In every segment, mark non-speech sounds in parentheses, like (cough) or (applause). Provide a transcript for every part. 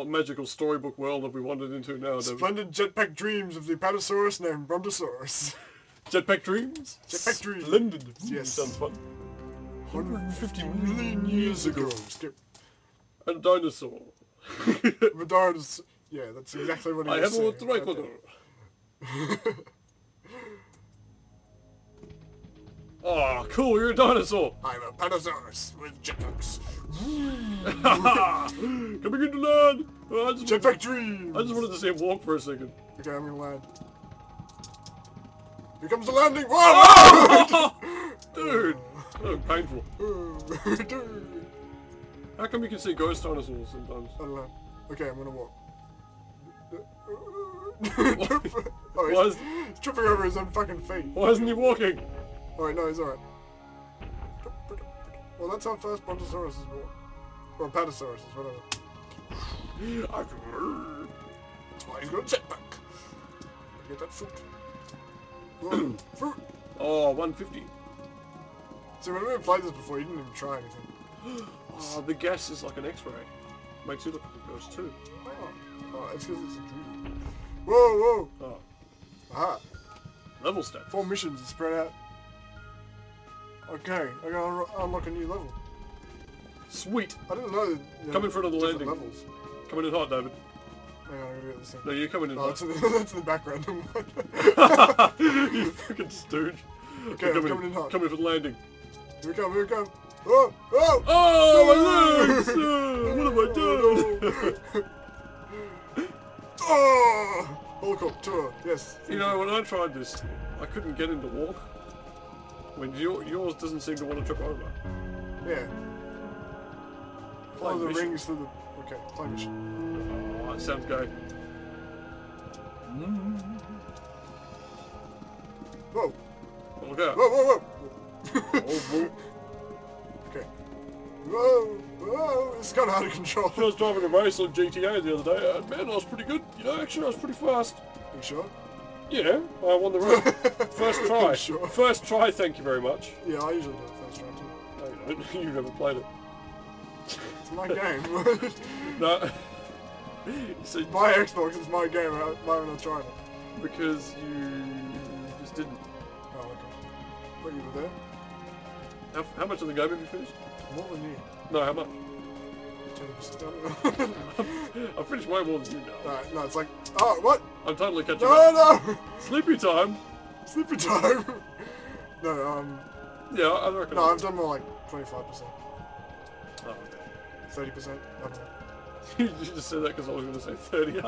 What magical storybook world have we wandered into now, David? Splendid jetpack dreams of the Apatosaurus named Brontosaurus. Jetpack dreams? Jetpack dreams. Splendid. Yes. Sounds fun. 150 million years ago. Skip. A dinosaur. Medards. Yeah, that's exactly what he I was have a saying. tricorder. (laughs) Oh, cool, you're a dinosaur. I'm a Apatosaurus with jetpacks. Coming into land. Oh, I, just, Jetpack dreams. I just wanted to see him walk for a second. Okay, I'm gonna land. Here comes the landing. Whoa! Oh! (laughs) Dude, oh, painful. (laughs) Dude. How come you can see ghost dinosaurs sometimes? I don't know. Okay, I'm gonna walk. (laughs) oh, Why is- he's tripping over his own fucking feet. Why isn't he walking? Alright, no, he's alright. Well, that's how fast Brontosaurus is walk. Or Apatosaurus is, whatever. I can- That's why he's got a jetpack. Get that fruit. Whoa, (coughs) fruit! Oh, 150. See, when we played this before, you didn't even try anything. (gasps) Oh, the gas is like an X-ray. Makes you look like a ghost too. Oh, oh it's because it's a dream. Whoa, whoa! Oh, Aha! level stat. Four missions spread out. Okay, I gotta unlock a new level. Sweet. I didn't know that there Coming were for another different landing. levels. Coming in hot, David. Hang on, I gotta get this thing. No, you're coming in Oh, that's hot. in the, (laughs) that's in the background. (laughs) (laughs) you fucking stooge. Okay, I'm coming in hot. Coming for the landing. here we come, here we come. Oh, oh! Oh, my legs! Uh, oh, what have I done? Oh! Helicopter, yes. you know, when I tried this, I couldn't get him to walk. When your, yours doesn't seem to want to trip over. Yeah. Follow the mission. rings through the... Okay, flying mission. Oh, that sounds gay. Whoa! Oh, look out. Whoa, whoa, whoa! Oh, whoa. (laughs) Okay. Whoa, whoa! It's kind of out of control. I was driving a race on GTA the other day, and man, I was pretty good. You know, actually, I was pretty fast. You sure? Yeah, I won the race. (laughs) First try. Sure. First try, thank you very much. Yeah, I usually do it first round too. No, you don't. (laughs) You've never played it. It's my game. (laughs) No. See, my Xbox is my game. I- Why haven't I tried it? because you just didn't. Oh, okay. But you were there? How, how much of the game have you finished? More than you. No, how much? 10% done. I've finished way more you know. Alright, no, it's like, oh, what? I'm totally catching No, up. no! no! Sleepy time? Sleepy time! (laughs) no, um, Yeah, I reckon. no, I've done more like 25%, Oh, 30%, I don't know. okay. (laughs) you just said that because I was going to say 30. (laughs)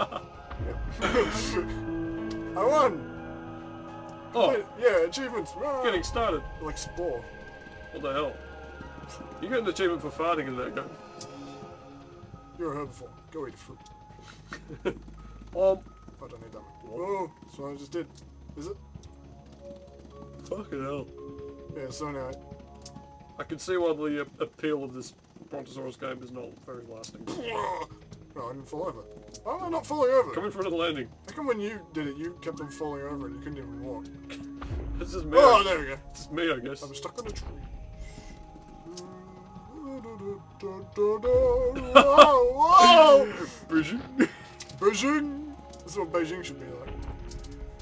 I won! oh, Yeah, achievements! Ah. getting started. Like Spore. What the hell? You got an achievement for farting in that game. You're herbivore. Go eat fruit. (laughs) Um, I don't need that one. Oh, that's what I just did. Is it? fucking hell. Yeah, so anyway. I can see why the uh, appeal of this Brontosaurus game is not very lasting. (laughs) No, I didn't fall over. Oh, I'm not falling over. Coming for another landing. How come when you did it, you kept on falling over and you couldn't even walk? (laughs) This is me. Oh, there we go. This is me, I guess. I'm stuck on a tree. Beijing! This is what Beijing should be like.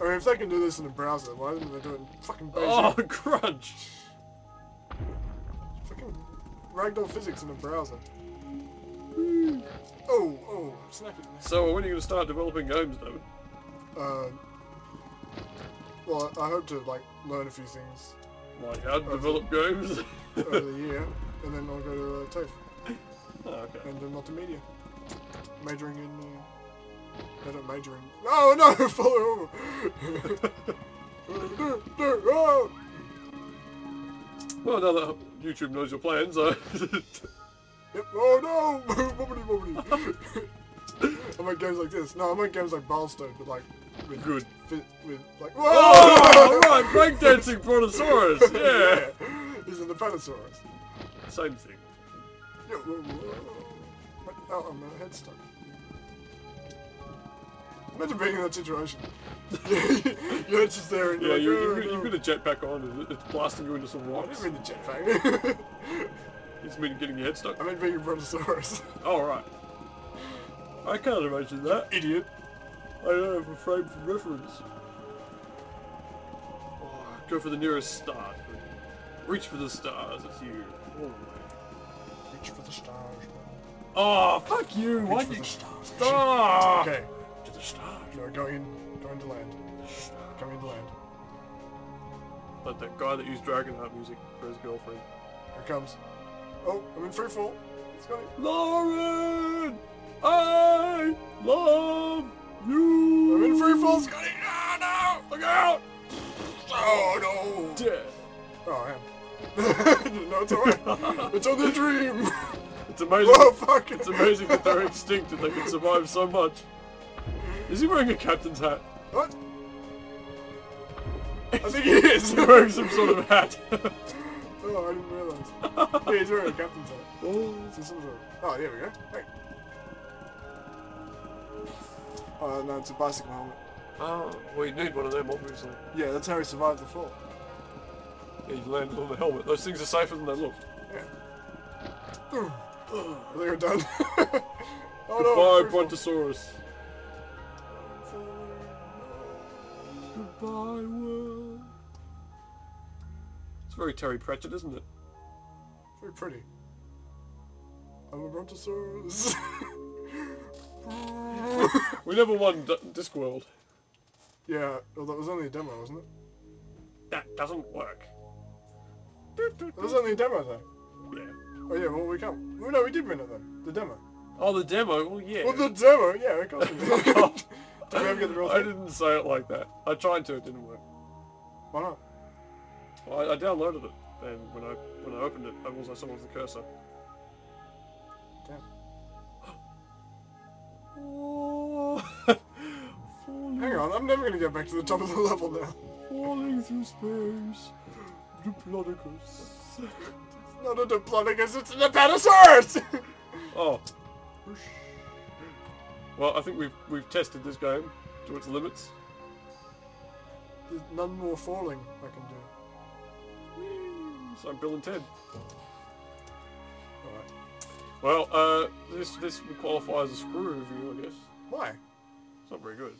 I mean, if they can do this in a browser, why didn't they do it in fucking Beijing? oh, Beijing? (laughs) crunch. Fucking ragdoll physics in a browser. Oh, oh, I'm snapping. So, when are you going to start developing games, David? Uh, well, I hope to like learn a few things Like how to develop games? over the year, (laughs) and then I'll go to uh, TAFE (laughs) oh, okay. and do multimedia, majoring in. Uh, no, not majoring. No, no, (laughs) follow over. oh! (laughs) Well, now that YouTube knows your plans, uh, Yep. Oh no! Bobbity bobbity. I make games like this. No, I make games like Milestone, but like with Good. With, with like. oh, right, breakdancing Brontosaurus, yeah. He's an Apatosaurus. Same thing. Yeah, whoa. Oh, I'm head stuck. Imagine being in that situation. (laughs) You're just there and Yeah, you're you, like, you, "Oh, you, no." you got a jetpack on and it's blasting you into some I rocks. didn't mean the jetpack. (laughs) It's mean getting your head stuck. I meant being a Brontosaurus. (laughs) Oh, right. I can't imagine that. Idiot. I don't have a frame for reference. Oh, go for the nearest star. Reach for the stars. It's you. Oh, Reach for the stars, oh fuck you! Reach Why for you the stars. stop? Okay. To the stars. No, going in. Going to land. Going to land. Like that guy that used Dragonheart music for his girlfriend. Here it comes. Oh, I'm in free fall. It's going. Lauren, I love you. I'm in free fall, Scotty. Ah, no! Look out! Oh, no! Dead. Oh, I am. No, (laughs) it's alright. it's only a dream. It's amazing. Whoa, fuck. It's amazing that they're extinct and they can survive so much. Is he wearing a captain's hat? What? (laughs) I think he is. Is he wearing some sort of hat? (laughs) oh, I didn't realize. yeah, he's wearing a captain's hat. oh. So some sort of... Oh, there we go. Hey. Oh, no, it's a bicycle helmet. Oh, well, you need one of them, obviously. Yeah, that's how he survived the fall. Yeah, you landed on the helmet. Those things are safer than they look. Yeah. I think we're done. (laughs) oh Goodbye, no! Brontosaurus. Goodbye, world. It's very Terry Pratchett, isn't it? Very pretty. I'm a brontosaurus. (laughs) We never won D- Discworld. yeah, well, that was only a demo, wasn't it? That doesn't work. That was only a demo, though. Yeah. Oh yeah, well we come. Well, no, we did win it though. The demo. Oh, the demo. Well, yeah. Well, the demo, yeah, of course we did. (laughs) Oh, (laughs) did we ever get the real I thing? didn't say it like that. I tried to. It didn't work. Why not? Well, I, I downloaded it, and when I when I opened it, I was I saw the cursor. Damn. Oh, (gasps) Hang on, I'm never gonna get back to the top of the level now. falling through space. (laughs) Diplodocus. It's not a Diplodocus, it's an Apatosaurus! Oh. Well, I think we've we've tested this game to its limits. There's none more falling I can do. So Bill and Ted. Alright. Well, uh, this this would qualify as a screw review, I guess. Why? It's not very good.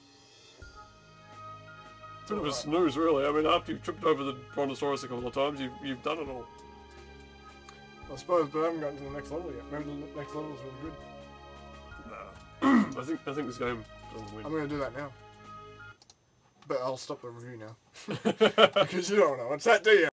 Bit of a snooze, really. I mean, after you've tripped over the Brontosaurus a couple of times, you've you've done it all. I suppose, but I haven't gotten to the next level yet. Maybe the next level is really good. Nah. (clears throat) I think I think this game doesn't I'm gonna do that now. But I'll stop the review now. (laughs) (laughs) because you don't know what's that, do you?